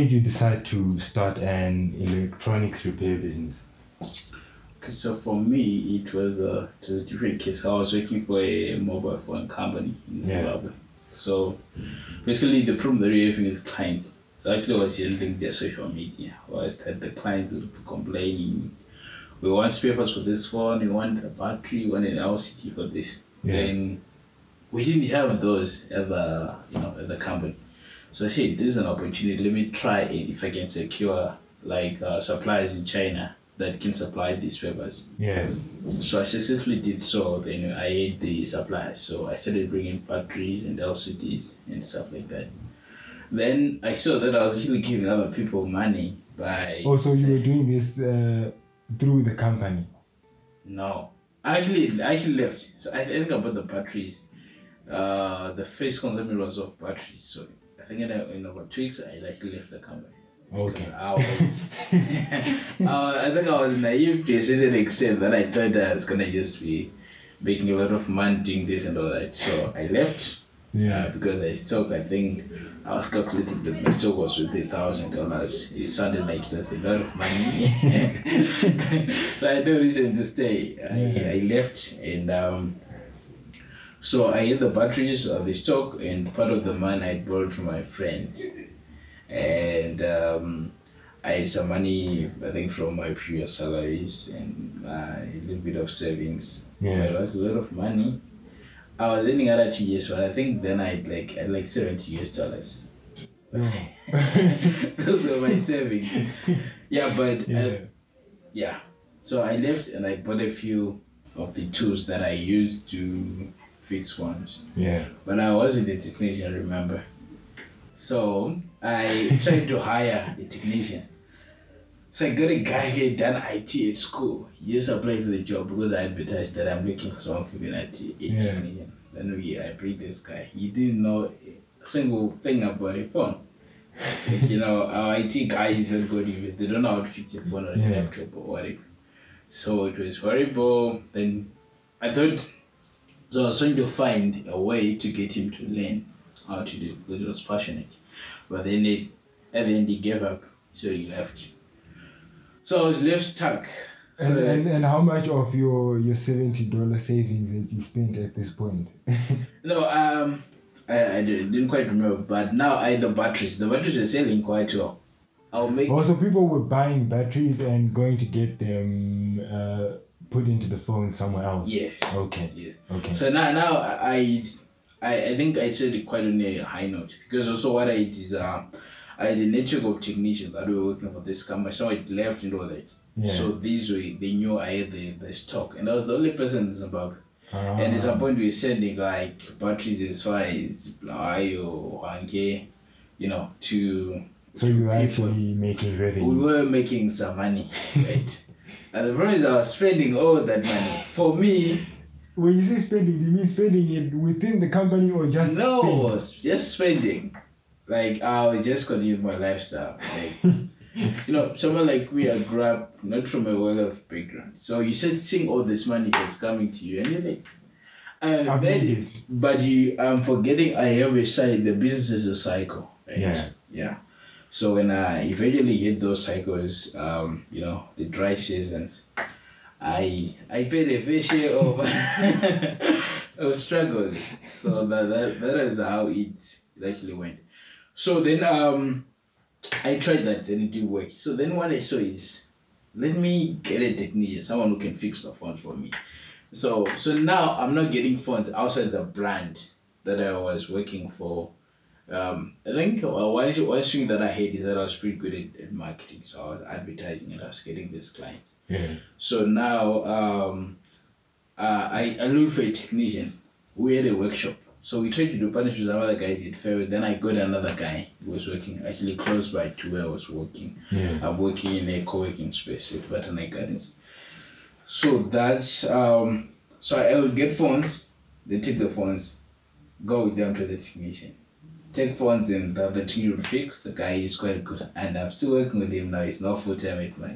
made you decide to start an electronics repair business? Okay, so for me, it was a it was a different case. I was working for a mobile phone company in Yeah. Zimbabwe. So basically, the problem that we're having with clients. So actually, I was handling their social media. Was that the clients would be complaining, we want spare parts for this phone, we want a battery, we want an LCD for this. Yeah. Then we didn't have those at the you know at the company. So I said, this is an opportunity. Let me try it if I can secure like uh, suppliers in China that can supply these papers. Yeah. So I successfully did so. Then I had the suppliers. So I started bringing batteries and LCDs and stuff like that. Then I saw that I was actually giving other people money by. Also, you were doing this uh, through the company. No, I actually, I actually left. So I think about the batteries. Uh, the first consumption was of batteries. So think in, in about two weeks, I actually left the company. Okay. I was, I, I think I was naive to a certain extent that I thought I was gonna just be making a lot of money doing this and all that. So I left. Yeah. Uh, because I stock, I think I was calculating that my stock was with a thousand dollars. It sounded like it was a lot of money. so I had no reason to stay. I, Yeah. I left and um, so I had the batteries of the stock and part of the money I borrowed from my friend. And um, I had some money, I think, from my previous salaries and uh, a little bit of savings. Yeah. It was a lot of money. I was earning other TS, but I think then I'd like I had like seventy US dollars. Those were my savings. Yeah, but Yeah. uh, yeah. So I left and I bought a few of the tools that I used to fix phones. Yeah. But I wasn't a technician, remember? So I tried to hire a technician. So I got a guy who had done IT at school. He just applied for the job because I advertised that I'm looking for someone who can IT Yeah. technician. Then we I bring this guy. He didn't know a single thing about a phone. Like, you know, our IT guys don't go to use, they don't know how to fix a phone or a Yeah. laptop or whatever. So it was horrible. Then I thought so I was trying to find a way to get him to learn how to do it because he was passionate. But then it, at the end he gave up, so he left. So I was left stuck. So And, and, and how much of your, your $70 savings that you spent at this point? no, um, I, I didn't quite remember. But now I the batteries. The batteries are selling quite well. I'll make Also, people were buying batteries and going to get them uh, put into the phone somewhere else. yes, Okay. yes. Okay. So now, now I, I, I think I said it quite on a high note because also what I did is uh, I had a network of technicians that were working for this company. So I left and all that. Yeah. So these way they knew I had the, the stock, and I was the only person in Zimbabwe. Ah. And at some point we were sending like batteries as far as Bulawayo, Hwange, you know, to so you were people. actually making revenue. we were making some money, right? And the problem is I was spending all that money. For me, When you say spending, you mean spending it within the company or just no, spending? Was just spending. Like I was just continuing my lifestyle. Like you know, someone like me, are grew up not from a well-off background. So you said seeing all this money that's coming to you, and you're like, I I've made made it, but you, I'm forgetting I have a side. The business is a cycle, right? Yeah. Yeah. So when I eventually hit those cycles, um, you know, the dry seasons, I I paid a fair share of of struggles. So that, that that is how it, actually went. So then um I tried that, and it didn't work. So then what I saw is let me get a technician, someone who can fix the phone for me. So so now I'm not getting phones outside the brand that I was working for. Um, I think uh, one, one thing that I hate is that I was pretty good at, at marketing. So I was advertising and I was getting these clients. Yeah. So now um, uh, I, I looked for a technician. We had a workshop. So we tried to do partnerships with other guys. It failed. Then I got another guy who was working actually close by to where I was working. Yeah. I'm working in a co-working space at Botanic Gardens. So that's um so I would get phones, they take the phones, go with them to the technician. Take phones and the, the thing would fix, the guy is quite good and I'm still working with him now, he's not full time at my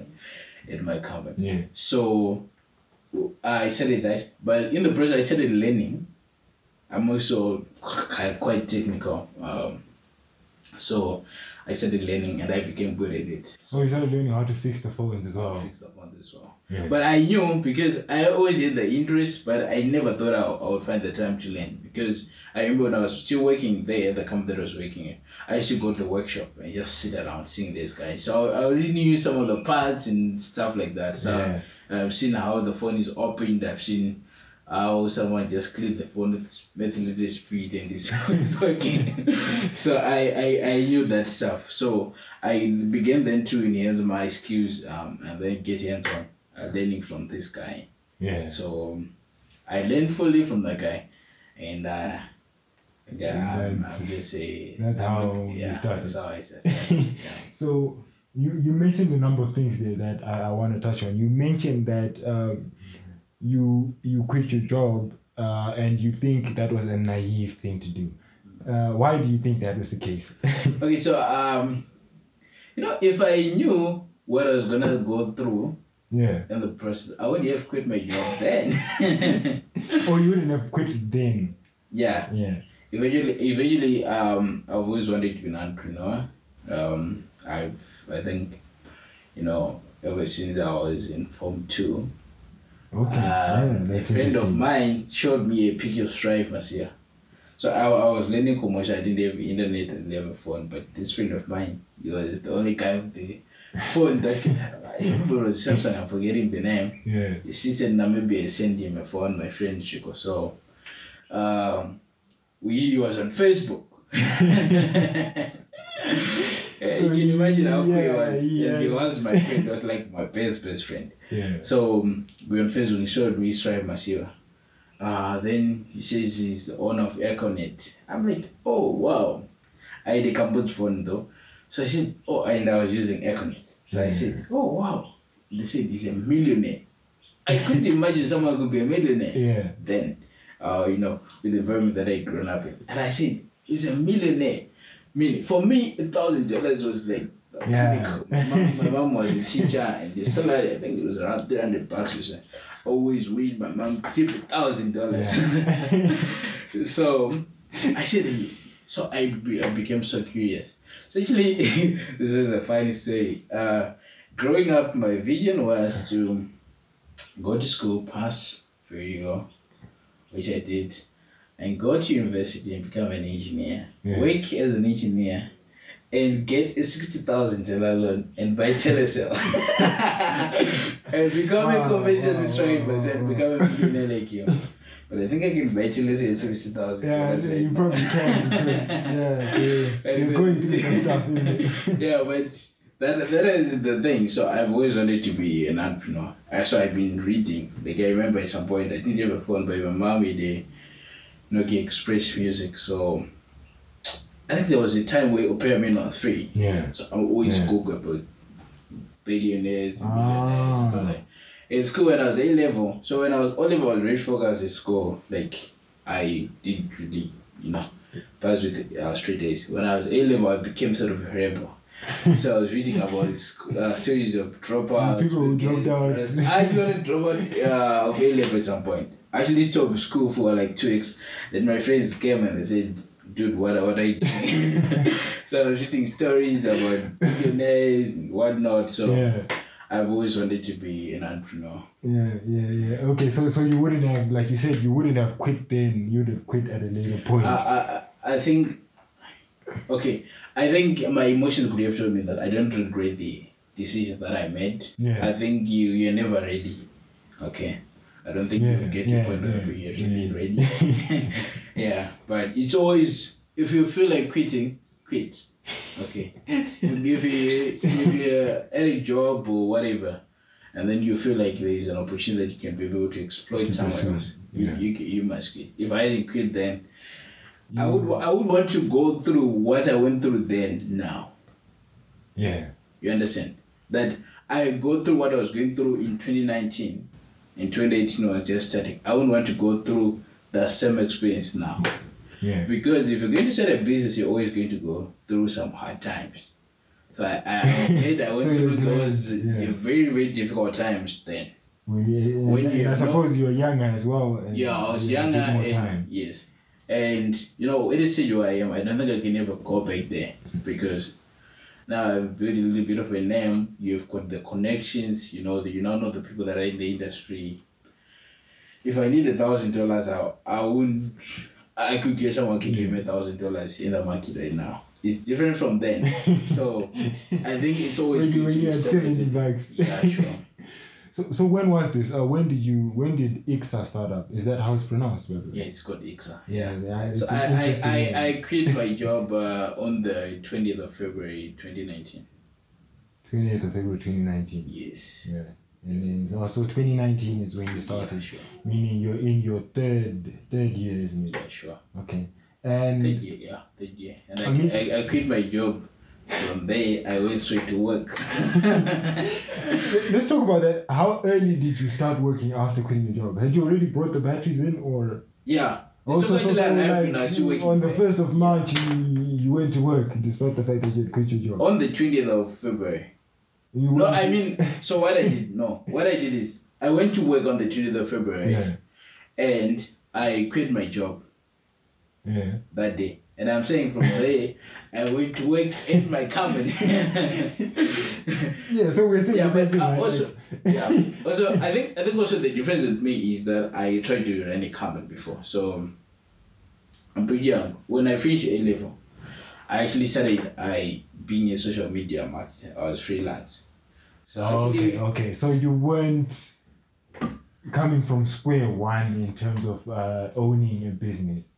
at my company. Yeah. So I started that, but in the process I started learning. I'm also quite quite technical. Um, So I started learning and I became good at it. So you started learning how to fix the phones as well. Fixed up ones as well. Yeah. But I knew because I always had the interest, but I never thought I, I would find the time to learn. Because I remember when I was still working there, the company that I was working in, I used to go to the workshop and just sit around seeing these guys. So I already knew some of the parts and stuff like that. So Yeah. I've seen how the phone is opened. I've seen how someone just cleared the phone with little speed and it's, it's working. so I, I, I knew that stuff. So I began then to enhance my skills um, and then get hands on uh, learning from this guy. Yeah. So um, I learned fully from that guy, and uh, yeah, I'm, I'm That's- just a that's I'm how a- you yeah, started. That's how I started. yeah. So you you mentioned a number of things there that I, I want to touch on. You mentioned that um, you you quit your job uh, and you think that was a naive thing to do. Uh, why do you think that was the case? Okay, so um, you know, if I knew what I was gonna go through yeah. in the process, I wouldn't have quit my job then. Or you wouldn't have quit then. yeah, Yeah. eventually, eventually, um, I've always wanted to be an entrepreneur. Um, I've, I think, you know, ever since I was in Form Two, Okay. Uh, yeah, a friend of mine showed me a picture of Strive Masiyiwa. So I, I was learning commercial. I didn't have internet and didn't have a phone, but this friend of mine, he was the only guy with the phone that I remember it was Samsung. I'm forgetting the name. Yeah. He said Namibia I sent him a phone. My friend Chico. So, um, we he was on Facebook. Yeah, you can imagine how cool he was. yeah. And he was my friend. He was like my best best friend. Yeah. So um, we on Facebook, he showed me Strive Masiyiwa. Uh, then he says he's the owner of Econet. I'm like, oh wow. I had a Cambodian phone though. So I said, oh, and I was using Econet. So I said, oh wow. They said he's a millionaire. I couldn't imagine someone could be a millionaire Yeah. then, uh, you know, with the environment that I grown up in. And I said, he's a millionaire. Meaning, for me, a thousand dollars was like, Yeah. my, mom, my mom was a teacher, and the salary, I think it was around 300 bucks or so. Always read my mom keep a thousand dollars. So I said, so I, be, I became so curious. So actually, this is a funny story. Uh, growing up, my vision was to go to school, pass very well, which I did, and go to university and become an engineer. Yeah. Work as an engineer. And get a sixty thousand dollar loan and buy Telecel, and become Wow, a conventional wow, destroyer wow, myself, wow. become a millionaire like you. But I think I can buy Telecel at sixty thousand. Yeah, you probably can because yeah, they, they're going through some stuff, isn't it? yeah, but that that is the thing. So I've always wanted to be an entrepreneur. So I've been reading. Like I remember at some point I didn't have a phone, but my mom had a Nokia XpressMusic. So I think there was a time where Opera Mini was free. Yeah. So I always Yeah. Google about billionaires, Ah. millionaires. because, like, In school when I was A level, so when I was O level, I was very focused at school. Like I did really, you know, pass with uh, straight A's. When I was A level, I became sort of a rebel. so I was reading about this, uh, stories of dropouts. People who dropped out. I actually wanted to drop out uh, of A level at some point. I actually stopped school for like two weeks. Then my friends came and they said, dude, what, what are you doing? so I was reading stories about billionaires and whatnot. So Yeah. I've always wanted to be an entrepreneur. Yeah, yeah, yeah. Okay, so so you wouldn't have, like you said, you wouldn't have quit then. You'd have quit at a later point. I, I, I think, okay, I think my emotions could have told me that I don't regret the decision that I made. Yeah. I think you, you're never ready. Okay. I don't think Yeah, you get yeah, to the point where yeah, you're really ready. yeah, but it's always, if you feel like quitting, quit. Okay. if you, if you're at a job or whatever, and then you feel like there is an opportunity that you can be able to exploit somewhere else, yeah. you, you must quit. If I didn't quit then, I would I would want to go through what I went through then now. yeah, You understand? That I go through what I was going through in 2019, in 2018 when I was just starting. I wouldn't want to go through the same experience now. Yeah, Because if you're going to start a business, you're always going to go through some hard times. So I, I, I went So through those yeah. very, very difficult times then. When you, When you I know- suppose you were younger as well. and Yeah, I was you younger. And, time. yes. And you know, it is where I am. I don't think I can ever go back there because now I've built a little bit of a name. You've got the connections. You know, the, you now know the people that are in the industry. If I need a thousand dollars, I I wouldn't. I could get someone can give me a thousand dollars in the market right now. It's different from then. so I think it's always when you, when you had seventy bucks. Yeah, sure. So, so when was this? Uh, when did you? When did Ixar start up? Is that how it's pronounced? By the way? Yeah, it's called Ixar. Yeah, yeah. It's So I, I. I, I quit my job uh, on the 20th of February 2019. Twentieth of February 2019. Yes. Yeah. And then, oh, so 2019 is when you Yeah, started, sure. meaning you're in your third third year, isn't it? Yeah, sure. Okay. And Third year, yeah, third year. And I, I mean- I, I quit my job. From there, I went straight to work. let's talk about that. How early did you start working after quitting your job? Had you already brought the batteries in, or yeah. also oh, so, so, so like, on the first of March you, you went to work despite the fact that you had quit your job? On the 20th of February. You No, I mean, so what I did, no, what I did is I went to work on the 20th of February yeah, and I quit my job yeah. that day. And I'm saying from there, I went to work in my company. Yeah, so we're saying yeah, but thing, uh, right? also, yeah, also I think I think also the difference with me is that I tried to run a company before, so I'm pretty young. When I finished A level, I actually started I being a social media marketer. I was freelance, so actually, okay, okay. So you weren't coming from square one in terms of uh, owning a business.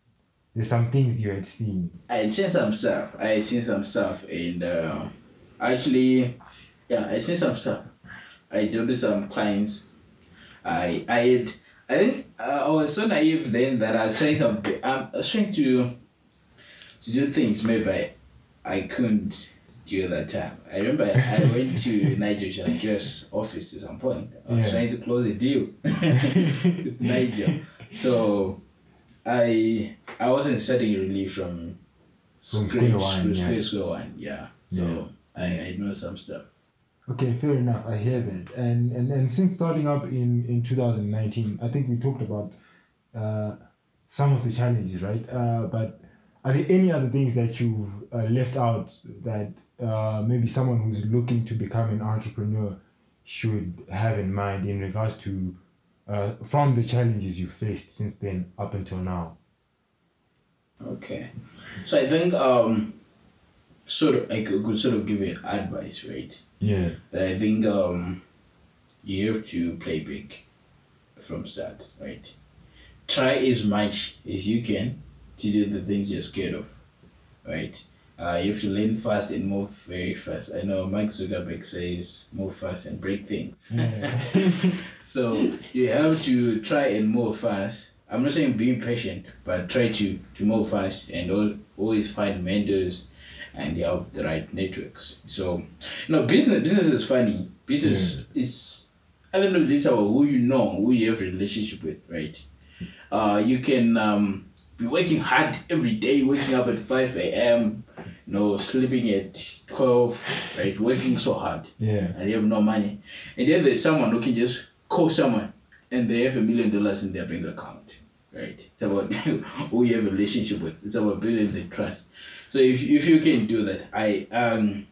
There's some things you had seen. I had seen some stuff. I had seen some stuff, and uh, actually, yeah, I had seen some stuff. I dealt with some clients. I I had I think uh, I was so naive then that I was trying some. I was trying to to do things maybe I, I couldn't do at that time. I remember I went to Nigel Chanakira's office at some point. I was Yeah. trying to close a deal with Nigel. So I I wasn't studying really from From scratch, square one, from yeah. square one, yeah. So Yeah. I, I know some stuff. Okay, fair enough. I hear that. And and, and since starting up in, in 2019, I think we talked about uh, some of the challenges, right? Uh, but are there any other things that you've uh, left out that uh, maybe someone who's looking to become an entrepreneur should have in mind in regards to uh, from the challenges you faced since then up until now? Okay. So I think um sort of I could, sort of give you advice, right? Yeah. I think um you have to play big from start, right? Try as much as you can to do the things you're scared of, right? Uh, you have to learn fast and move very fast. I know Mike Zuckerberg says move fast and break things. So you have to try and move fast. I'm not saying be patient, but try to, to move fast and al- always find mentors and you have the right networks. So, you know, business business is funny. Business is I don't know. This is about who you know, who you have a relationship with, right? Uh, you can um, be working hard every day, waking up at five a.m. You know, sleeping at twelve, right? Working so hard yeah. and you have no money. And then there's someone who can just call someone and they have a million dollars in their bank account. Right? It's about who you have a relationship with. It's about building the trust. So if, if you can do that, I um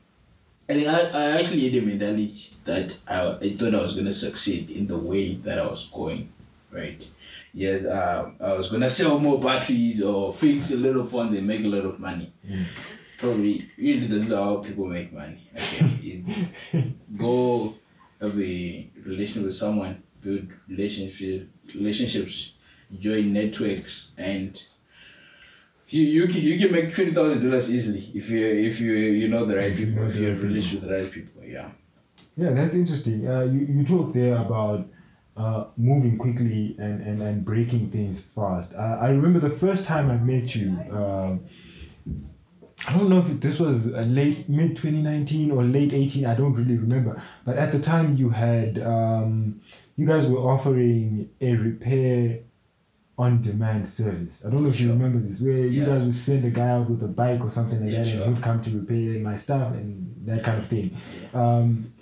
I think I, I actually had a mentality that I, I thought I was gonna succeed in the way that I was going. Right. Yeah, uh, I was gonna sell more batteries or fix a little phones and make a lot of money. Mm. Probably usually that's not how people make money. Okay. It's go have a relation with someone, build relationship relationships, join networks, and you you can, you can make twenty thousand dollars easily if you if you you know the right people if you have relations with the right people. Yeah. Yeah, that's interesting. Uh, you, you talked there about uh, moving quickly and, and, and breaking things fast. Uh, I remember the first time I met you, um, I don't know if this was uh, late, mid 2019 or late 18, I don't really remember. But at the time, you had, um, you guys were offering a repair on demand service. I don't know if you remember this, where you guys would send a guy out with a bike or something like Yeah, that, sure. and he'd come to repair my stuff and that kind of thing. Um,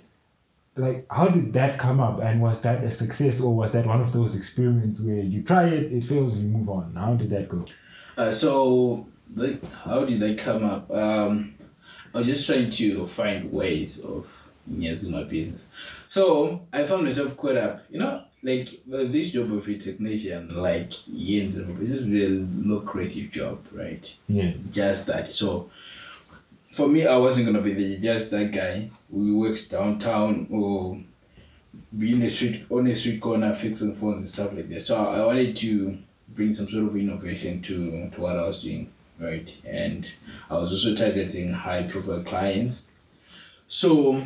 like, how did that come up, and was that a success, or was that one of those experiments where you try it, it fails, you move on? How did that go? Uh, so, like, how did I come up? Um, I was just trying to find ways of using my business. So I found myself caught up, you know, like this job of a technician, like yeah, this is a really no creative job, right? Yeah. Just that. So for me, I wasn't gonna be the just that guy who works downtown or be in the street on a street corner fixing phones and stuff like that. So I wanted to bring some sort of innovation to, to what I was doing, right? And I was also targeting high profile clients. So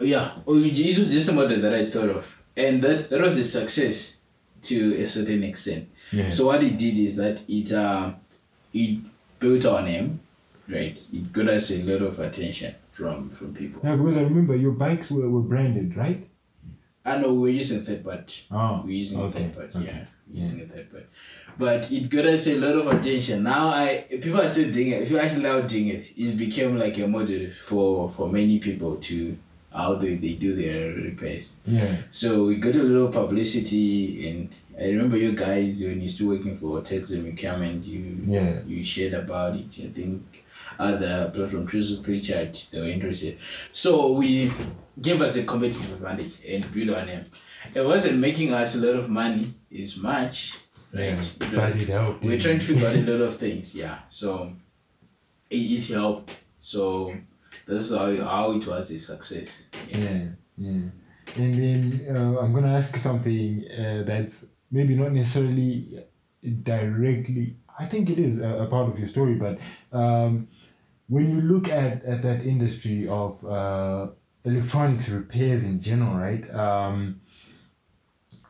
yeah, it was just a model that I thought of. And that, that was a success to a certain extent. Yeah. So what it did is that it uh, it built our name, right? It got us a lot of attention from from people. Yeah, because I remember your bikes were, were branded, right? Ah, I know we're using third party. Oh. We're using okay, a third party, ah, okay, yeah. We're using a third party. But it got us a lot of attention. Now I people are still doing it. If you actually now doing it, it became like a model for for many people to how they, they do their repairs. Yeah. So we got a little publicity and I remember you guys when you still working for Techzim and you came and you Yeah. you shared about it. I think other platform Cruise Three Chat they were interested. So we gave us a competitive advantage and built our name. It wasn't making us a lot of money as much. Right. Yeah. It But was- it helped. we're trying to figure out a lot of things, yeah. So it, it helped. So this is how, how it was a success. Yeah, yeah. And then uh, I'm gonna ask you something uh, that's maybe not necessarily directly. I think it is a, a part of your story, but um, when you look at, at that industry of uh, electronics repairs in general, right? Um,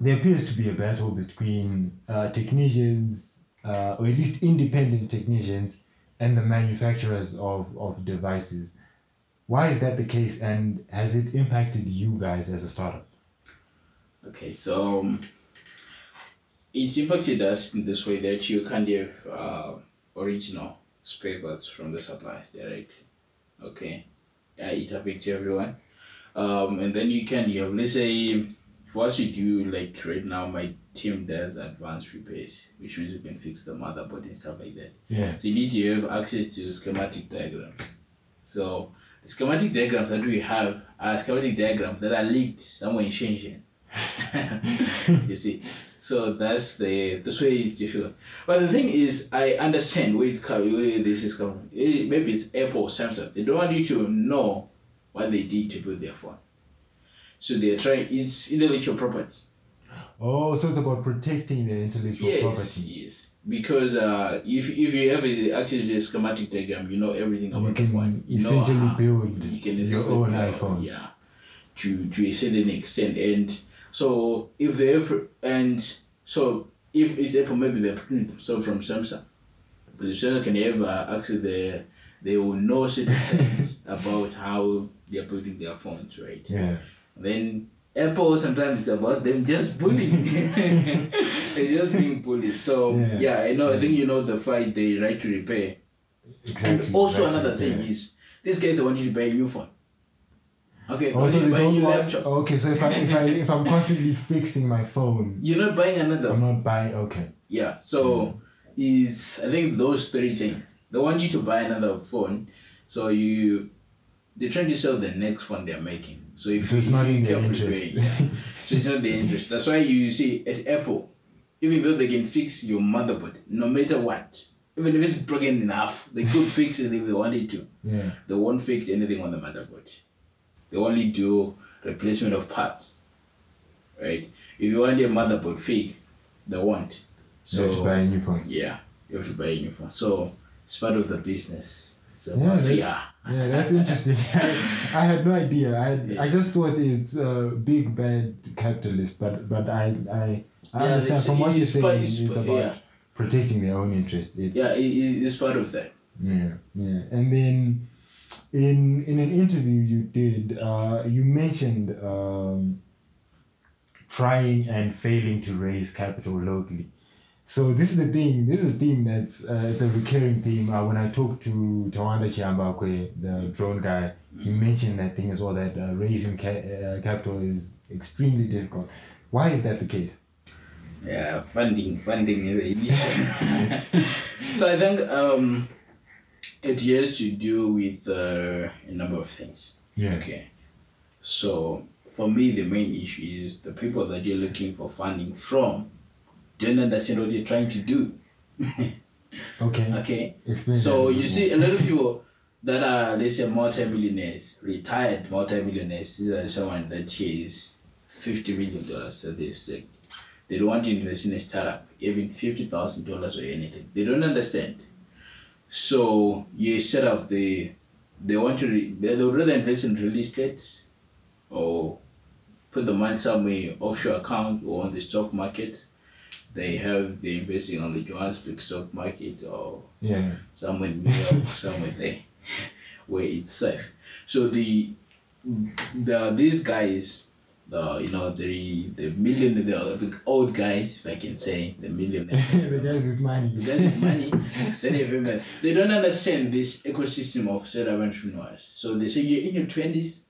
there appears to be a battle between uh, technicians, uh, or at least independent technicians, and the manufacturers of, of devices. Why is that the case, and has it impacted you guys as a startup? Okay, so um, it's impacted us in this way that you can't have uh, original spare parts from the suppliers directly. Okay, yeah, it affects everyone. Um, and then you can you have, let's say, for us we do like right now, my team does advanced repairs, which means we can fix the motherboard and stuff like that. Yeah. So you need to have access to schematic diagrams. So the schematic diagrams that we have are schematic diagrams that are leaked somewhere in Shenzhen. you see, so that's the this way it's difficult. But the thing is, I understand where it where this is coming. Maybe it's Apple or Samsung. They don't want you to know what they did to build their phone. So they're trying. It's intellectual property. Oh, so it's about protecting the intellectual Yes, property. yes. Because uh, if if you have a, actually a schematic diagram, you know everything You about the phone. can You know essentially how- build you can your own build, iPhone. Yeah, to to a certain extent, and so if they have, and so if it's Apple, maybe they're putting themselves from Samsung, but if Samsung can ever uh, actually the they will know certain things about how they're building their phones, right? Yeah. Then Apple sometimes it's about them just bullying. They're just being bullied. So Yeah. yeah. I know. I think you know the fight, they right to repair. Exactly. And also exactly, another thing yeah. is this guy they want you to buy a new phone. Okay, oh, they Also, want you they to buy don't want, okay, so if I if I if I'm constantly fixing my phone, You're not buying another. I'm not buying. Okay. Yeah. So is I think those three things. They want you to buy another phone, so you they're trying to sell the next phone they're making. So if So it's not in their interest. prepare, yeah. So it's not their interest. That's why you see at Apple, even though they can fix your motherboard, no matter what, even if it's broken enough, they could fix it if they wanted to. yeah. They won't fix anything on the motherboard. They only do replacement of parts. Right? If you want your motherboard fixed, they won't. So just buy a new phone. yeah, you have to buy a new phone. So it's part of the business. It's a Yeah, mafia. that's- Yeah, that's interesting. I, I had no idea. I had, I just thought it's a big bad capitalist, but but I I, I Yeah, understand from what you're saying. It's, it's about yeah. protecting their own interest. It, Yeah, it- it's part of that. Yeah, yeah. And then in in an interview you did, uh, you mentioned um, trying and failing to raise capital locally. So this is the thing. This is a theme that's uh, it's a recurring theme. Uh, when I talked to Tawanda Chiambakwe, the drone guy, he mentioned that thing as well. That uh, raising ca- uh, capital is extremely difficult. Why is that the case? Yeah, funding, funding is the issue. so I think um, it has to do with uh, a number of things. Yeah. Okay. So for me, the main issue is the people that you're looking for funding from don't understand what you're trying to do. Okay. Okay. Explain. So you see, a lot of people that are let's say multi-millionaires, retired multi-millionaires, these are someone that has fifty million dollars that they say they don't want to invest in a startup, even fifty thousand dollars or anything. They don't understand. So you set up the they want to re, they would rather invest in real estate or put the money somewhere offshore account or on the stock market. They have they're investing on the Johannesburg stock market or Yeah. somewhere in New York, somewhere there, where it's safe. So the the these guys, the you know the the millionaire the, the old guys if I can say the millionaire the guys with money. The guys with money. They have they don't understand this ecosystem of serial entrepreneurs. So they say you're in your twenties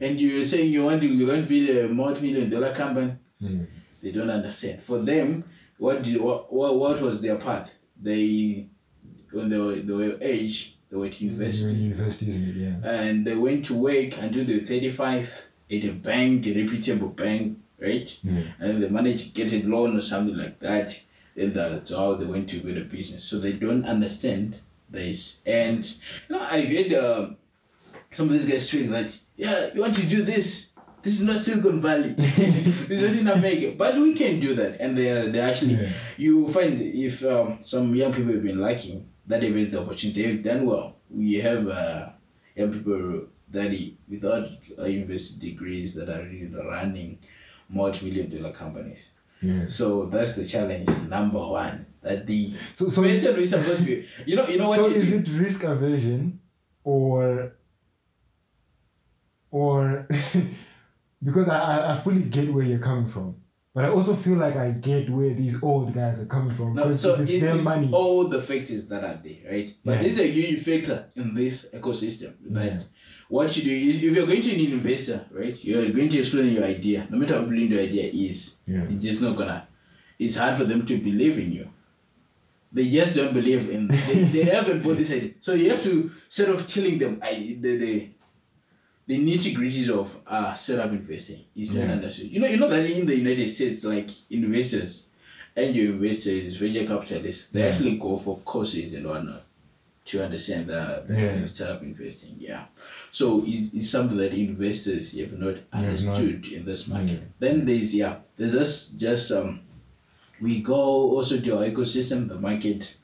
and you're saying you want to you want to build a multi-million dollar company. Mm. they don't understand. For them what did what, what what was their path? They when they were, they were age they went to university. universities yeah. And they went to work until they were 35 a bank, a reputable bank, right? Yeah. And they managed to get a loan or something like that. And that's how they went to build a business. So they don't understand this. And you know, I've heard uh, some of these guys speak that, yeah, you want to do this. This is not Silicon Valley. this is not in America. But we can do that. And they, they actually, yeah. you find if um, some young people have been lacking, that they've been the opportunity, they've done well. We have uh, young people that without university degrees that are really running multi-million dollar companies. Yeah. So that's the challenge number one. That the So, so, person is supposed to be, you know, you know what so is do? it risk aversion or or because I, I fully get where you're coming from, but I also feel like I get where these old guys are coming from. No, so it's it, their it's money, all the factors that are there, right? But Yeah. this is a huge factor in this ecosystem. That Yeah. What you do is if you're going to an investor, right? You're going to explain your idea. No matter how brilliant your idea is, yeah, it's just not gonna. It's hard for them to believe in you. They just don't believe in. They, they haven't bought this idea, so you have to sort of telling them I the the. The nitty gritties of uh startup investing is not Yeah. understood. You know, you know that in the United States, like investors, angel investors, venture capitalists, they Yeah. actually go for courses and whatnot to understand the, the Yeah. startup investing. Yeah. So it's, it's something that investors have not not- understood in this market. Yeah. Then there's yeah, there's just um we go also to our ecosystem, the market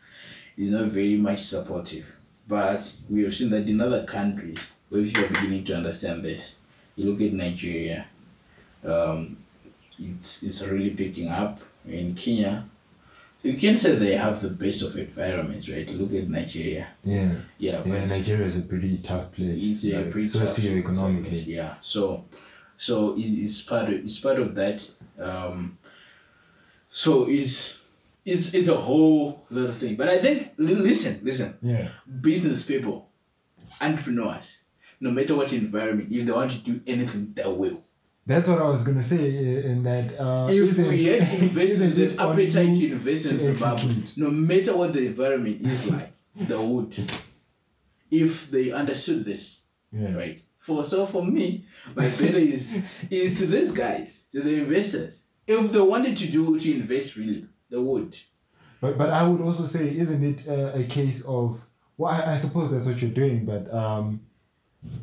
is not very much supportive. But we have seen that in other countries where people are beginning to understand this. You look at Nigeria, um, it's it's really picking up. In Kenya, you can say they have the best of environments, right? Look at Nigeria. yeah, Yeah, yeah. Nigeria is a pretty tough place. it's a like, pretty tough socioeconomically. place, Yeah. So, so it's, it's part of it's part of that. Um, so it's it's it's a whole lot of thing. But I think listen, listen, Yeah, business people, entrepreneurs, no matter what environment, if they want to do anything, they will. That's what I was gonna say. In that, uh, if we had invested isn't the it on appetite invest in Zimbabwe, no matter what the environment is like, they would. If they understood this, Yeah. right? For so for me, my better is is to these guys, to the investors. If they wanted to do to invest really, they would. But but I would also say, isn't it uh, a case of well, I, I suppose that's what you're doing, but um,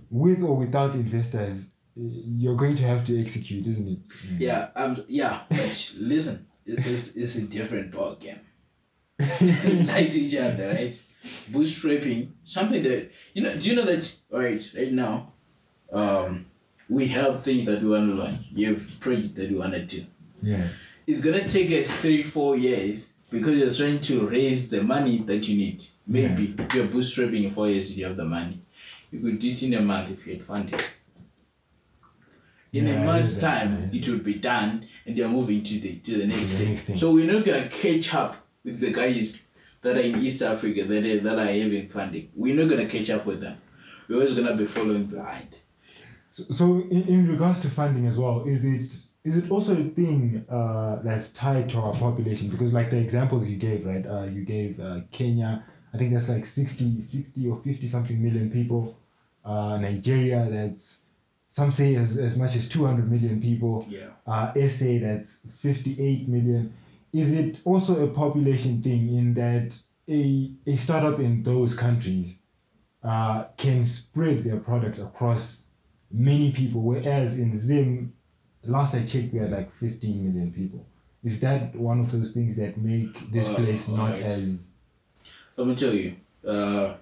with or without investors, you're going to have to execute, isn't it? Yeah, um, yeah. But listen, it- it's it's a different ball game. like each other, right? Bootstrapping, something that you know. Do you know that? All right, right now, um, we have things that we want to learn. You have projects that we want to do. Yeah. It's gonna take us three, four years because you're trying to raise the money that you need. Maybe if you're bootstrapping in four years, you have the money. You could do it in a month if you had funding. In Yeah, a month's time, it would be done, and they're moving to the to the next the thing. next thing. So we're not gonna catch up with the guys that are in East Africa that are, that are having funding. We're not gonna catch up with them. We're always gonna be following behind. So, so in, in regards to funding as well, is it is it also a thing uh, that's tied to our population? Because like the examples you gave, right? Uh, you gave uh, Kenya. I think that's like 60, 60 or 50 something million people. Uh, Nigeria, that's some say as, as much as 200 million people. Yeah. Uh, SA, that's 58 million. Is it also a population thing in that a, a startup in those countries uh, can spread their product across many people, whereas in Zim, last I checked, we had like 15 million people. Is that one of those things that make this Uh, place not alright. as Let me tell you, uh,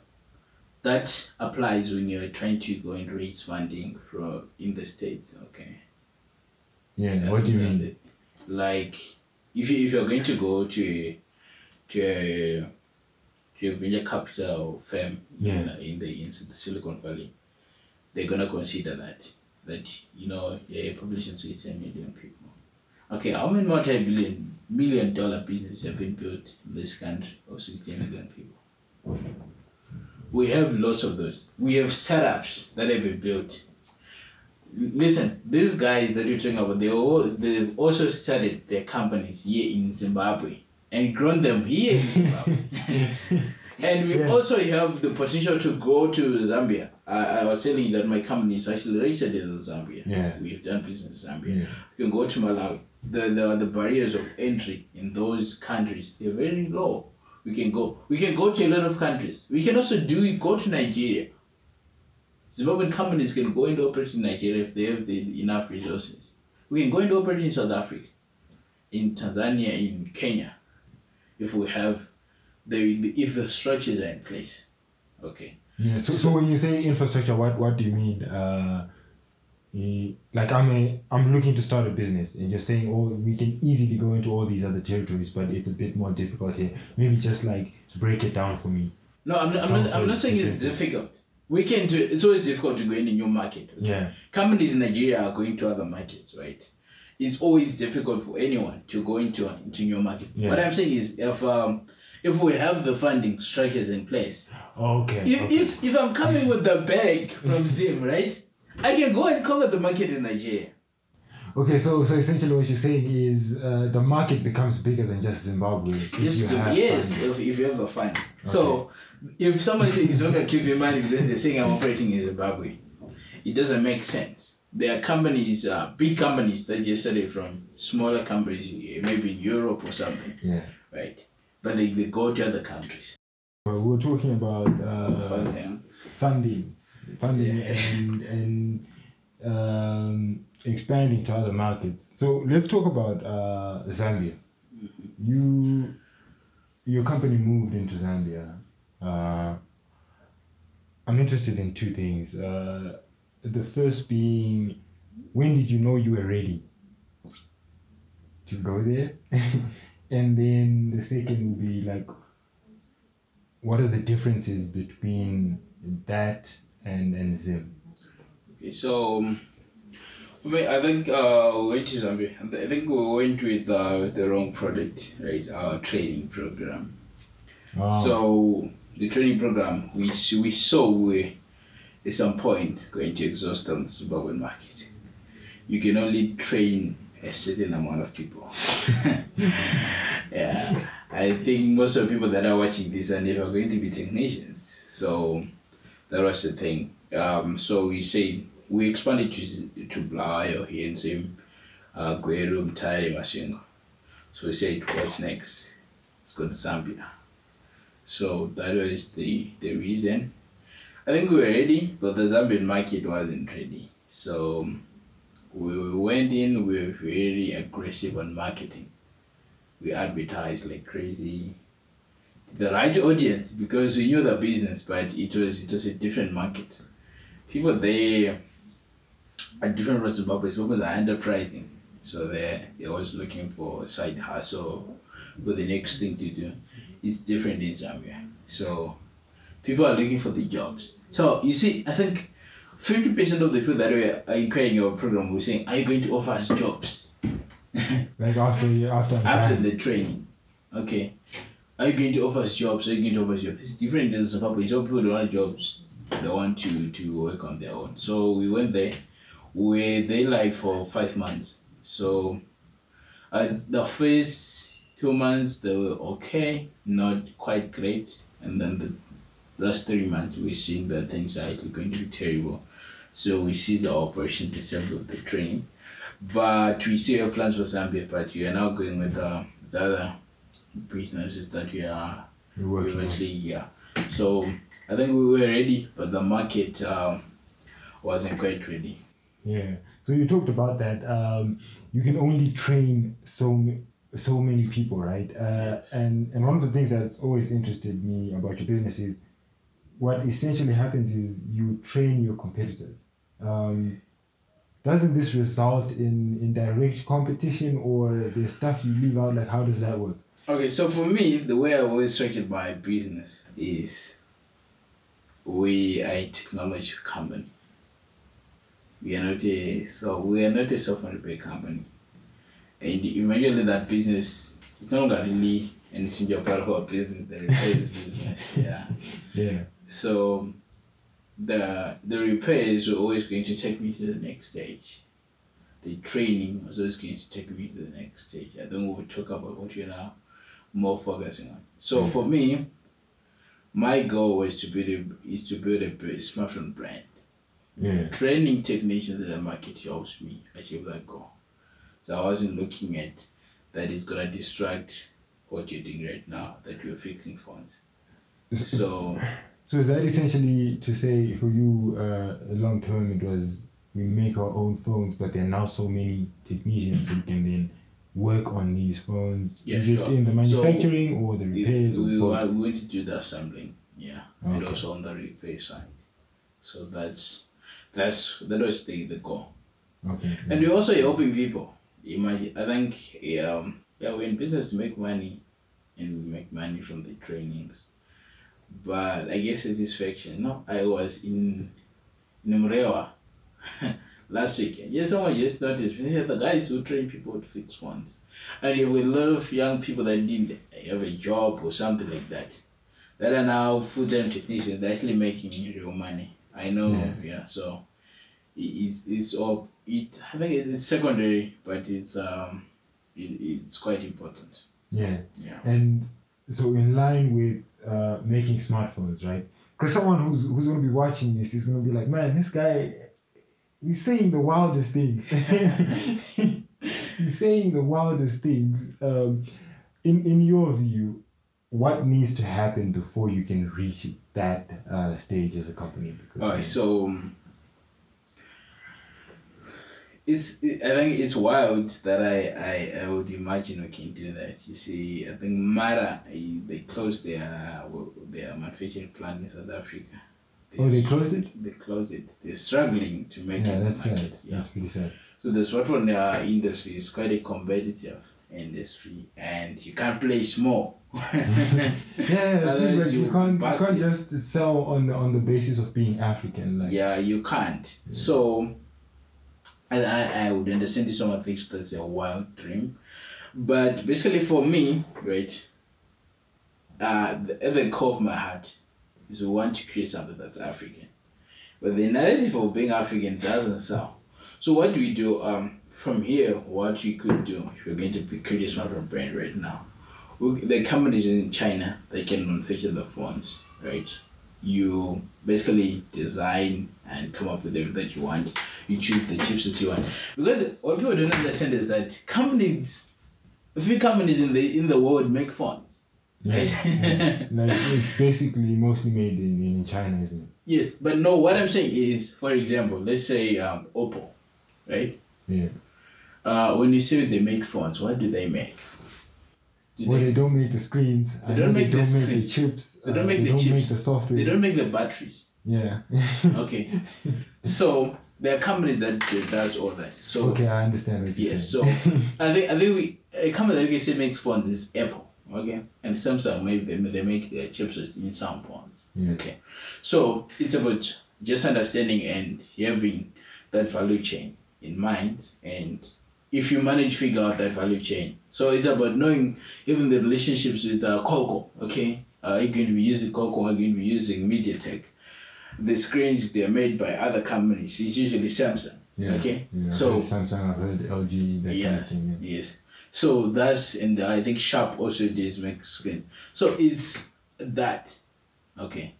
that applies when you're trying to go and raise funding from in the states. Okay. yeah? What do you mean? it. Like, if you if you're going to go to a, to a to a venture capital firm Yeah. in, in the in the Silicon Valley, they're gonna consider that that you know a population of 16 million people. Okay, how many multi-billion million dollar businesses have been built in this country of 16 million people? We have lots of those. We have startups that have been built. Listen, these guys that you're talking about, they all they've also started their companies here in Zimbabwe and grown them here in Zimbabwe. and we Yeah. also have the potential to go to Zambia. I, I was telling you that my company is actually registered in Zambia. Yeah. We've done business in Zambia. Yeah. You can go to Malawi. The, the the barriers of entry in those countries they're very low. We can go. We can go to a lot of countries. We can also do go to Nigeria. Zimbabwean companies can go into operate in Nigeria if they have the enough resources. We can go into operate in South Africa, in Tanzania, in Kenya, if we have the, if the structures are in place. Okay. Yeah. So, so when you say infrastructure, what what do you mean? Uh, like I'm a I'm looking to start a business, and you're saying, oh, we can easily go into all these other territories, but it's a bit more difficult here. Maybe just like break it down for me. No, I'm not, I'm not, I'm not saying it's difficult. We can do It's always difficult to go in a new market. okay? Yeah. companies in Nigeria are going to other markets, right? It's always difficult for anyone to go into into new market. Yeah. What I'm saying is, if um, if we have the funding structures in place, Okay. if okay. if, if I'm coming with the bag from Zim, right, I can go and conquer the market in Nigeria. Okay, so so essentially what you're saying is uh, the market becomes bigger than just Zimbabwe if Yes, you have yes, if, if you have the fund. So if someone says he's not gonna give you money because they're saying I'm operating in Zimbabwe, it doesn't make sense. There are companies, uh, big companies that just started from smaller companies, maybe in Europe or something, Yeah. right? But they, they go to other countries. Well, we were talking about uh, Funding. funding, funding, Yeah. and and um, expanding to other markets. So let's talk about uh, Zambia. You, your company moved into Zambia. Uh, I'm interested in two things. Uh, the first being, when did you know you were ready to go there? and then the second would be like, what are the differences between that and and Zim? Okay, so um, I, mean, I think uh, we went to Zambia. I think we went with uh, with the wrong product, right? Our training program. Oh, So the training program we we saw we at some point going to exhaust the Zimbabwean market. You can only train a certain amount of people. yeah, I think most of the people that are watching this are never going to be technicians. So that was the thing. Um, so we said we expanded to to Bulawayo here in Zim, uh, Masvingo. So we said, what's next? Let's go to Zambia. So that was the, the reason. I think we were ready, but the Zambian market wasn't ready. So we went in, we were very aggressive on marketing. We advertised like crazy the right audience because we knew the business, but it was it was a different market. People there are different from Zimbabwe. Zimbabweans are enterprising. So they they're always looking for a side hustle for the next thing to do it's different in Zambia. So people are looking for the jobs. So you see, I think fifty percent of the people that were inquiring your program were saying, "Are you going to offer us jobs like after after after the training?" Okay. Are you going to offer us jobs? Are you going to offer us jobs? It's different in Zimbabwe. Some people don't want jobs. They want to to work on their own. So we went there. We were there like for five months. So, uh, the first two months they were okay, not quite great, and then the last three months we're seeing that things are actually going to be terrible. So we see the operations terms of the train. but we see our plans for Zambia. But we are now going with uh, the other businesses that we are on. actually yeah. So I think we were ready, but the market um, wasn't quite ready. Yeah. So you talked about that. Um, you can only train so so many people, right? Uh, and and one of the things that's always interested me about your business is what essentially happens is you train your competitors. Um, doesn't this result in in direct competition or the stuff you leave out? Like, how does that work? Okay, so for me, the way I always structured my business is we are a technology company. We are not a so we are not a software repair company. And eventually that business it's no longer really an essential part of our business, the repairs business. Yeah. Yeah. So the the repairs were always going to take me to the next stage. The training was always going to take me to the next stage. I think we will talk about what we're now more focusing on. So Mm. for me, my goal was to build a is to build a smartphone brand. Yeah. Training technicians in the market helps me achieve that goal. So I wasn't looking at that it's gonna distract what you're doing right now, that you're fixing phones. So So is that essentially to say for you, uh, long term, it was we make our own phones, but there are now so many technicians who can then work on these phones. Yeah, is sure. it in the So, manufacturing or the repairs? we, or are both? going to do the assembling, yeah, and also on the repair side. So that's that's that was the, the goal. Okay. And we're also helping people. Imagine, I think, um, yeah, we're in business to make money, and we make money from the trainings. But I guess satisfaction. No, I was in in Mrewa last week. and Yes, someone just noticed. Yeah, the guys who train people to fix phones, and a lot of young people that didn't have a job or something like that, that are now full time technicians. They're actually making real money. I know. Yeah. yeah so it's it's all it I think it's secondary but it's um it, it's quite important Yeah. yeah And so in line with uh, making smartphones, right? Because someone who's who's going to be watching this is going to be like, man, this guy, he's saying the wildest things. he's saying the wildest things. Um, in in your view, what needs to happen before you can reach that uh, stage as a company? Because, all right so it's I think it's wild that I, I I would imagine we can do that you see I think Mara they closed their their manufacturing plant in South Africa oh, they closed it. they closed it they're struggling to make Yeah, it that's sad. yeah That's pretty sad. So the smartphone uh, industry is quite a competitive industry, and you can't play small. Yeah, Otherwise like you can't you can't it. just sell on the on the basis of being African. Like yeah, you can't. So, I, I I would understand if someone thinks that's a wild dream, but basically for me, right, uh, the, at the core of my heart is we want to create something that's African, but the narrative of being African doesn't sell. So what do we do? Um, from here, what we could do if we're going to create a smartphone brand right now, the companies in China they can manufacture the phones, right? You basically design and come up with everything that you want. You choose the chips that you want. Because what people don't understand is that companies, a few companies in the in the world make phones. Yeah, Right? yeah. like it's basically mostly made in, in China, isn't it? Yes, but no. What I'm saying is, for example, let's say um, Oppo, right? Yeah. Uh, when you say they make phones, what do they make? Do Well, they, they don't make the screens. They don't make they the don't make the chips. They don't uh, make they the don't chips. make the software. they don't make the batteries. Yeah. Okay, so there are companies that does all that. So okay, I understand what you're yes, saying. so I think I think we a company that we say makes phones is Apple. Okay, and Samsung maybe they, they make their chips in some phones. yeah. Okay, so it's about just understanding and having that value chain in mind, and if you manage to figure out that value chain, so it's about knowing even the relationships with uh, Qualcomm. Okay, uh, are you going to be using Qualcomm? Are you going to be using MediaTek? The screens they are made by other companies. It's usually Samsung. Yeah. Okay. Yeah, So- Samsung, I've heard LG, that kind of thing. Yes. So that's and I think Sharp also does screen. So it's that. Okay.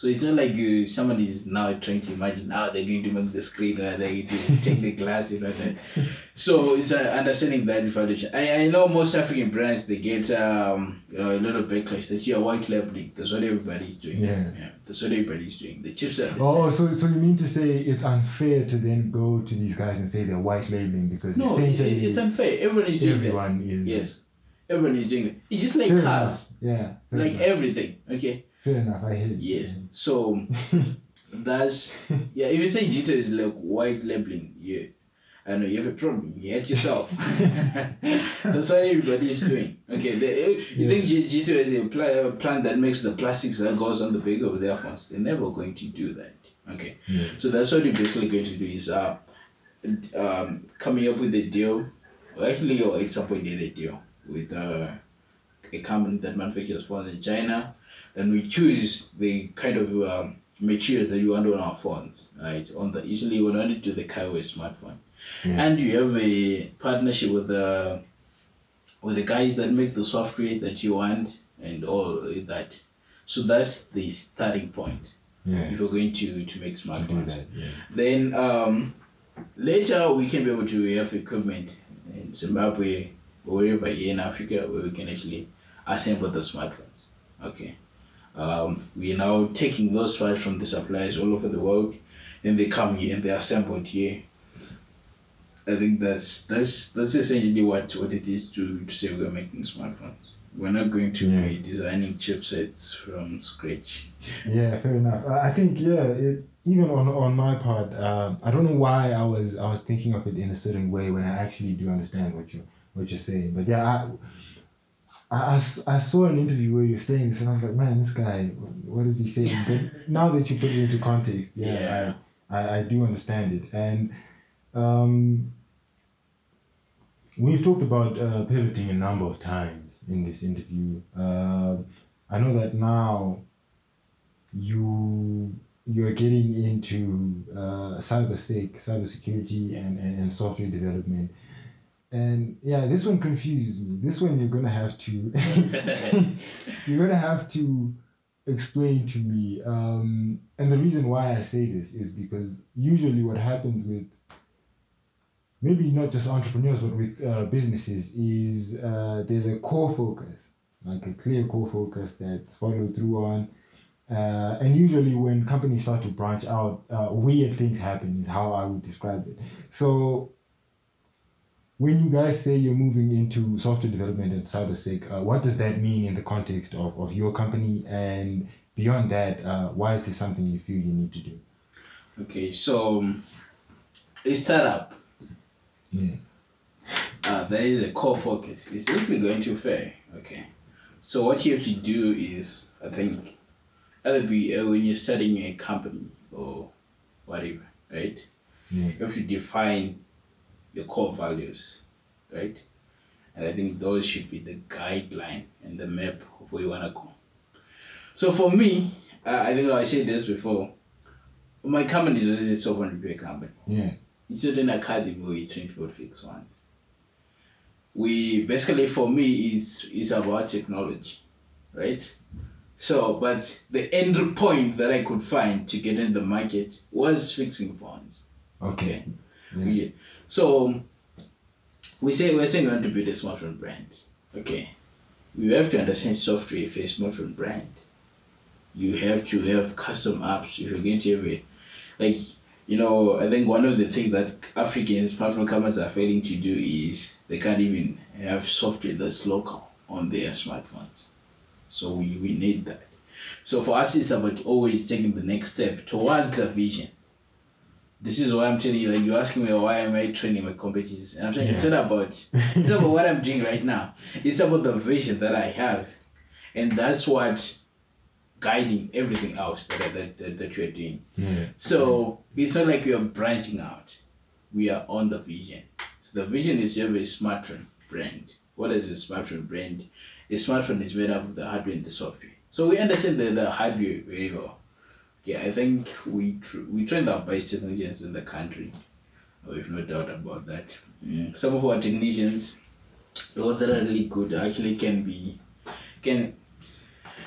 So it's not like you somebody is now trying to imagine how they're going to make the screen or they're going to take the glass you know that. So it's uh, understanding that evaluation. I, I know most African brands they get um you know a lot of backlash that you're white labeling. That's what everybody's doing. Yeah. yeah. That's what everybody's doing. The chips are the Oh, so so you mean to say it's unfair to then go to these guys and say they're white labeling because No, it, essentially it's unfair. Everyone is doing everyone is. Yes. Everyone is doing it. It's just like fair cars. enough. Yeah, fair like enough. everything okay fair enough. I hear you. yes so that's yeah if you say Jito is like white labeling yeah I know you have a problem you hate yourself that's what everybody is doing okay they, you Yeah. think Jito is a, pla- a plant that makes the plastics that goes on the back of their phones they're never going to do that okay Yeah. so that's what you're basically going to do is uh um coming up with a deal or actually or at some point did a deal with uh a company that manufactures phones in China, then we choose the kind of um, materials that you want on our phones, right? On the usually we to do the Kaiway smartphone, Yeah. and you have a partnership with the with the guys that make the software that you want and all that. So that's the starting point Yeah. if you're going to to make To smartphones. that. Yeah. Then um, later we can be able to have equipment in Zimbabwe or wherever here in Africa where we can actually assemble the smartphones. Okay. Um, we are now taking those files from the suppliers all over the world and they come here and they're assembled here. I think that's that's that's essentially what, what it is to, to say we're making smartphones. We're not going to Yeah. be designing chipsets from scratch. Yeah, fair enough. I I think yeah, it, even on on my part, uh, I don't know why I was I was thinking of it in a certain way when I actually do understand what you what you're saying. But yeah, I, I, I I saw an interview where you're saying this, and I was like, man, this guy, what is he saying? But now that you put it into context, yeah, Yeah. I, I I do understand it, and um, we've talked about uh, pivoting a number of times in this interview. Uh, I know that now you you're getting into uh, cyber sec, cyber security and, and, and software development. And yeah, this one confuses me. This one you're gonna have to you're gonna have to explain to me. Um, and the reason why I say this is because usually what happens with maybe not just entrepreneurs but with uh, businesses is uh, there's a core focus, like a clear core focus that's followed through on. Uh, and usually when companies start to branch out, uh, weird things happen is how I would describe it. So when you guys say you're moving into software development and cybersec, uh, what does that mean in the context of, of your company? And beyond that, uh, why is this something you feel you need to do? Okay, so um, a startup Yeah. uh, there is a core focus. It's actually going to fair. Okay. So what you have to do is, I think, either be uh, when you're starting a company or whatever, right? Yeah. You have to define your core values, right? And I think those should be the guideline and the map of where you wanna go. So for me, uh, I think I said this before. My company is a software repair company. Yeah. It's not an academy where you train people to fix ones. We basically for me is is about technology, right? So, but the end point that I could find to get in the market was fixing phones. Okay. Yeah. So um, we say we're saying we want to build a smartphone brand. Okay. You have to understand software for a smartphone brand. You have to have custom apps if you're going to have a like you know, I think one of the things that African smartphone companies are failing to do is they can't even have software that's local on their smartphones. So we, we need that. So for us it's about always taking the next step towards the vision. This is why I'm telling you, like you're asking me why am I training my competitors? And I'm saying it's not about it's not about what I'm doing right now. It's about the vision that I have. And that's what guiding everything else that that, that, that you're doing. Yeah. So it's not like we are branching out. We are on the vision. So the vision is to have a smartphone brand. What is a smartphone brand? A smartphone is made up of the hardware and the software. So we understand the, the hardware very well. Okay, I think we tr- we trained our best technicians in the country. We've no doubt about that. Mm. Some of our technicians, those that are really good, actually can be can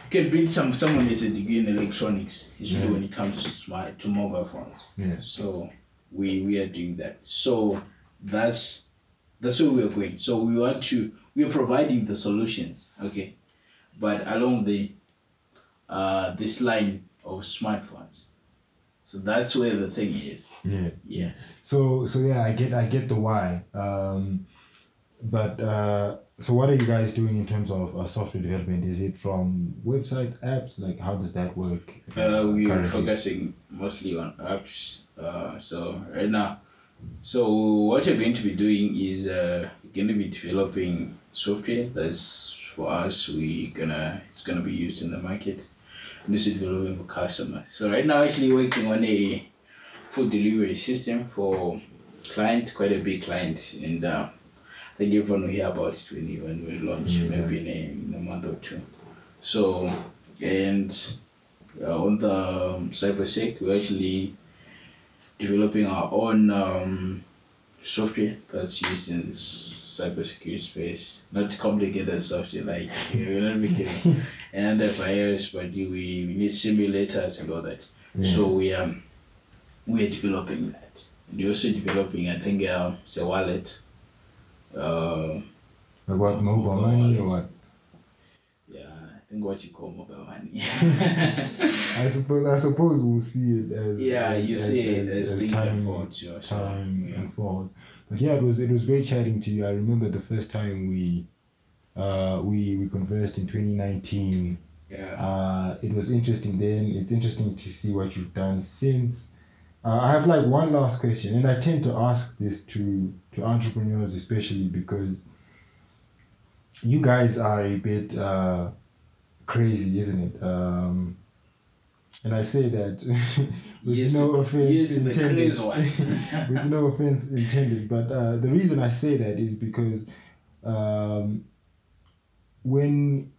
can build some someone has a degree in electronics, especially Yeah. when it comes to smart to mobile phones. Yeah. So we we are doing that. So that's that's where we are going. So we want to we are providing the solutions, okay, but along the uh this line of smartphones. So that's where the thing is. Yeah. Yes. So so yeah, I get I get the why. Um, but uh, so what are you guys doing in terms of uh, software development? Is it from websites, apps? Like how does that work? Uh, we are focusing mostly on apps. Uh, so right now, so what you're going to be doing is uh, going to be developing software that's for us. We gonna it's gonna be used in the market. Is developing for customers. So right now, actually working on a food delivery system for client, quite a big client, and uh, I think everyone will hear about it when we when we launch, Yeah. maybe in a, in a month or two. So and uh, on the um, cybersec, we're actually developing our own um, software that's used in this cybersecurity space. Not complicated software like we're not making antivirus, but we, we need simulators and all that. Yeah. So we um we are developing that. And we're also developing, I think, uh, it's a wallet. Uh, Like what mobile money or what? yeah, I think what you call mobile money. I suppose I suppose we'll see it as yeah, as, you as, see it as, as, as things time unfold. Sure. time Yeah. unfold. But yeah, it was it was great chatting to you. I remember the first time we uh we we conversed in 2019 Yeah. uh, it was interesting then. It's interesting to see what you've done since. Uh, I have like one last question, and I tend to ask this to to entrepreneurs especially because you guys are a bit uh, crazy, isn't it? Um, and I say that with Used no to- offense intended. with no offense intended, but uh, the reason I say that is because um, when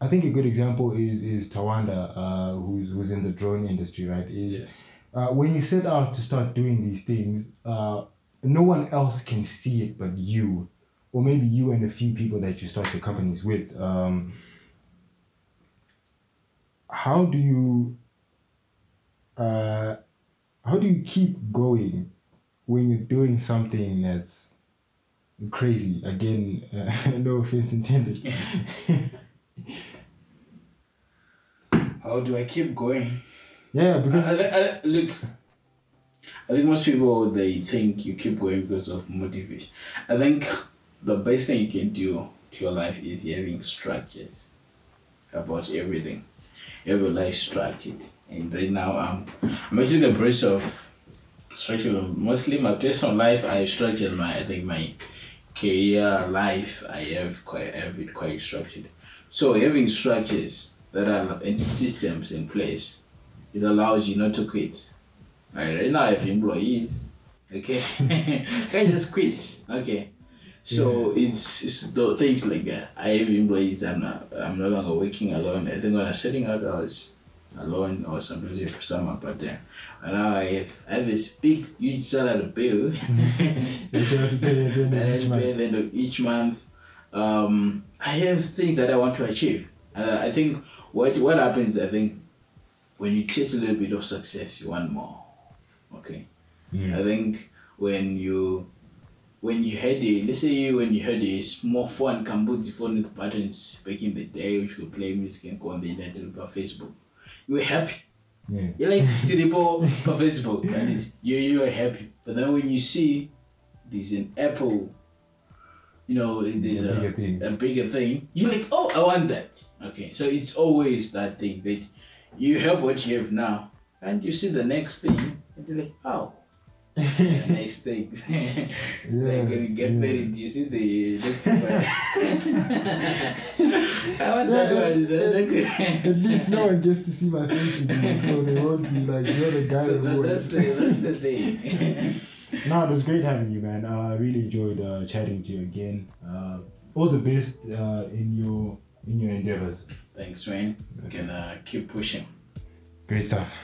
I think a good example is is Tawanda, uh, who's who's in the drone industry, right? Is Yes. uh, when you set out to start doing these things, uh, no one else can see it but you, or maybe you and a few people that you start your companies with. Um, how do you uh, how do you keep going when you're doing something that's crazy? Again, uh, no offense intended. How do I keep going? yeah, because I, I, look, I think most people they think you keep going because of motivation. I think the best thing you can do to your life is having structures about everything. Have your life structured, and right now I'm I'm actually in the process of structuring mostly my personal life. I structured my I think my career life. I have quite have it quite structured. So having structures that are and systems in place it allows you not to quit. Alright, right now I have employees. Okay, I just quit. Okay, so it's it's the things like that. I have employees. I'm not. I'm no longer working alone. I think when I'm setting out, I was alone or sometimes with someone. But then and now I have I have this big huge salary bill. you have to pay at the end of I each pay the end of each month. Um, I have things that I want to achieve. And I think what what happens, I think, when you taste a little bit of success, you want more. Okay. Yeah. I think when you when you had a let's say when you had a small phone Cambodia phone with buttons back in the day which could play music and go on the internet on Facebook, you were happy. Yeah. You're like triple for Facebook and it's, you you are happy. But then when you see there's an Apple, you know, there's A a, bigger thing. a bigger thing, you're like, oh, I want that. Okay, so it's always that thing that you have what you have now, and you see the next thing, and you're like, oh, nice thing. Yeah, like when you get yeah. married, you see the I want Yeah. That, could- At least no one gets to see my face again, so they won't be like, you're the guy so who that, won." that's the that's the thing. No, it was great having you, man. Uh, I really enjoyed uh, chatting to you again. Uh, all the best uh, in your in your endeavors. Thanks, man. We can uh, keep pushing. Great stuff.